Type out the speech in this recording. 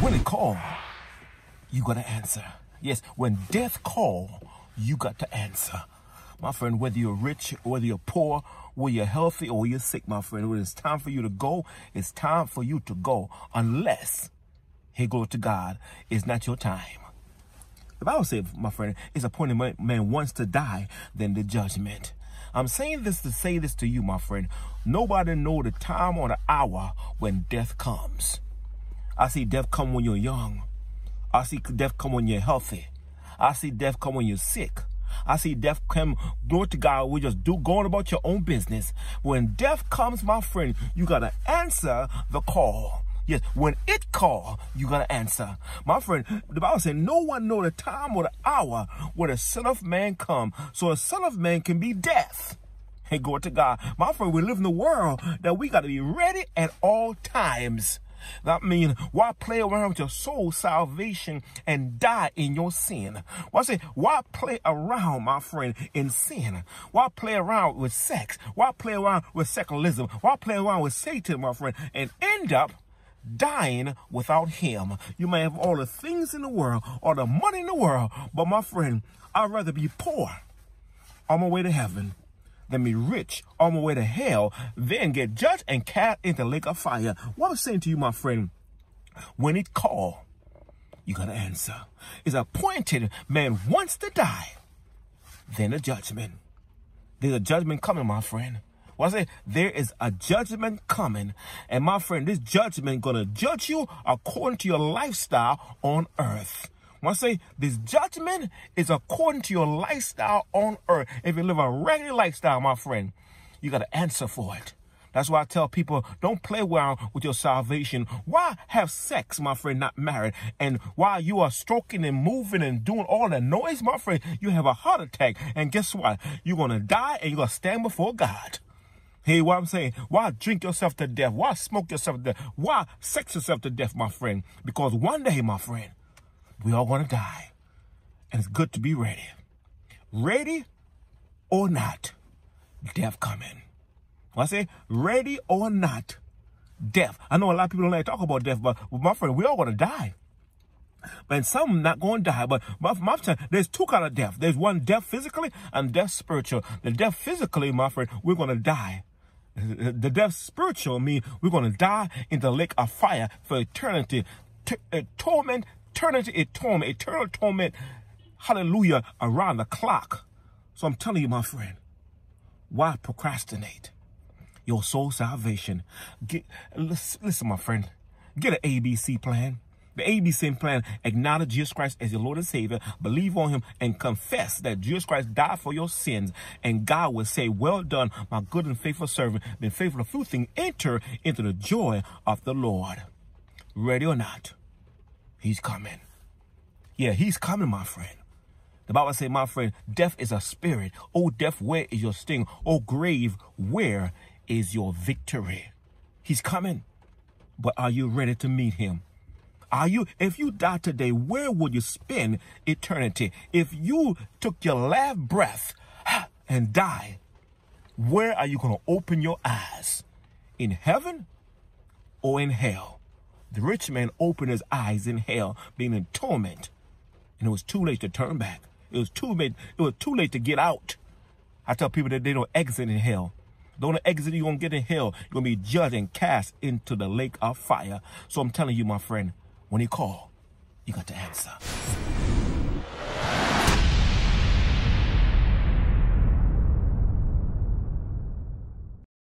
When it call, you got to answer. Yes, when death call, you got to answer. My friend, whether you're rich, whether you're poor, whether you're healthy or you're sick, my friend, when it's time for you to go, it's time for you to go. Unless, hey, glory to God, it's not your time. The Bible says, my friend, it's appointed man wants to die than the judgment. I'm saying this to say this to you, my friend. Nobody know the time or the hour when death comes. I see death come when you're young. I see death come when you're healthy. I see death come when you're sick. I see death come, glory to God, we just do going about your own business. When death comes, my friend, you gotta answer the call. Yes, when it call, you gotta answer. My friend, the Bible said, no one know the time or the hour where the Son of Man come. So the Son of Man can be death. Hey, glory to God. My friend, we live in the world that we gotta be ready at all times. That means why play around with your soul salvation and die in your sin? Why say why play around, my friend, in sin? Why play around with sex? Why play around with secularism? Why play around with Satan, my friend, and end up dying without him. You may have all the things in the world, all the money in the world, but my friend, I'd rather be poor on my way to heaven than be rich on my way to hell, then get judged and cast into the lake of fire. What I'm saying to you, my friend, when it call, you gotta answer. It's appointed man wants to die, then a judgment. There's a judgment coming, my friend. What I say, there is a judgment coming. And my friend, this judgment gonna judge you according to your lifestyle on earth. I say this judgment is according to your lifestyle on earth. If you live a regular lifestyle, my friend, you got to answer for it. That's why I tell people, don't play around with your salvation. Why have sex, my friend, not married? And while you are stroking and moving and doing all that noise, my friend, you have a heart attack. And guess what? You're going to die and you're going to stand before God. Hey, what I'm saying, why drink yourself to death? Why smoke yourself to death? Why sex yourself to death, my friend? Because one day, my friend, we all going to die. And it's good to be ready. Ready or not, death coming. When I say ready or not, death. I know a lot of people don't like to talk about death, but my friend, we all going to die. And some not going to die, but my, my friend, there's two kind of death. There's one death physically and death spiritual. The death physically, my friend, we're going to die. The death spiritual mean we're going to die in the lake of fire for eternity. T- uh, torment, eternity, torment, eternal torment, hallelujah, around the clock. So I'm telling you, my friend, why procrastinate your soul salvation? Get, listen, my friend, get an ABC plan. The ABC plan, acknowledge Jesus Christ as your Lord and Savior, believe on him, and confess that Jesus Christ died for your sins. And God will say, well done, my good and faithful servant, been faithful to few things, enter into the joy of the Lord. Ready or not, he's coming. Yeah, he's coming, my friend. The Bible says, my friend, death is a spirit. Oh, death, where is your sting? Oh, grave, where is your victory? He's coming. But are you ready to meet him? Are you, if you die today, where would you spend eternity? If you took your last breath and die, where are you going to open your eyes? In heaven or in hell? The rich man opened his eyes in hell, being in torment, and it was too late to turn back. It was too late. It was too late to get out. I tell people that they don't exit in hell. Don't exit, you're to get in hell. You're to be judged and cast into the lake of fire. So I'm telling you, my friend, when he call, you got to answer.